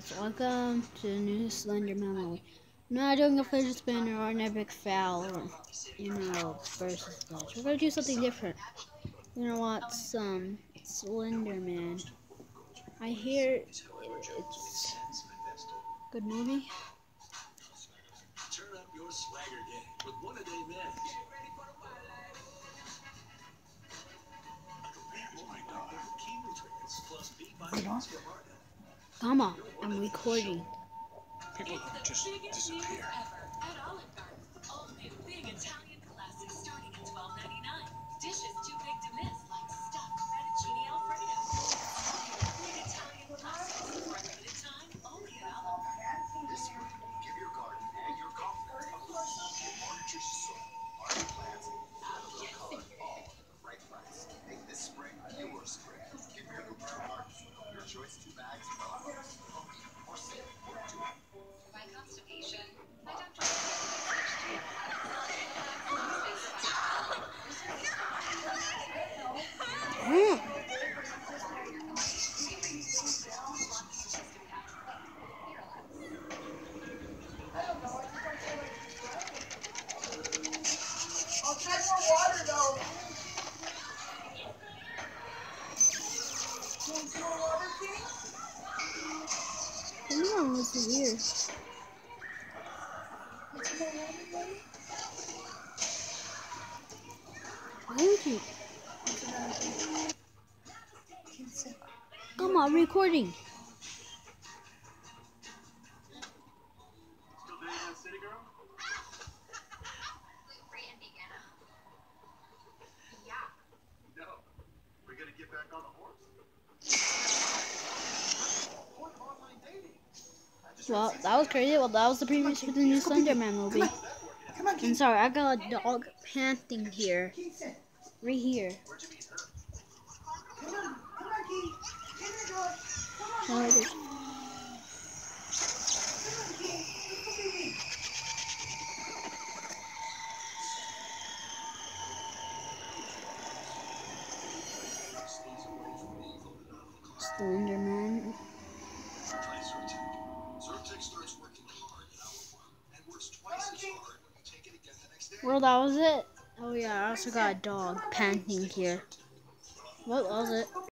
guys, welcome to the new Slender Man movie. I'm not doing a fidget spinner or an epic foul or, you know, versus match. We're gonna do something different. We're gonna watch some Slender Man. I hear it's good movie. Turn up your swagger game with one a day men. Plus beat on, I'm recording. People just disappear. Water though. Some more water, King? Come on, what's here? Want some more water, buddy? Why would you? Come on, recording. Well, that was crazy. Well, that was the preview for the new Slender Man movie. Come on, And King. sorry, I got a dog panting here, right here. Where'd you meet her? Come on, come on, King. Get her, dog. Come on, Oh, it is. come on, King. Look at me. Slender Man. Zyrtec starts working hard in hour one and works twice as hard when you take it again the next day. Well, that was it. Oh yeah, I also got a dog panting here. What was it?